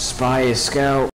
Spy Scout.